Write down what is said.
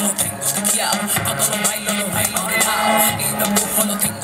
I tengo, yo cuando lo bailo, lo bailo, wow. y lo empujo, lo tengo.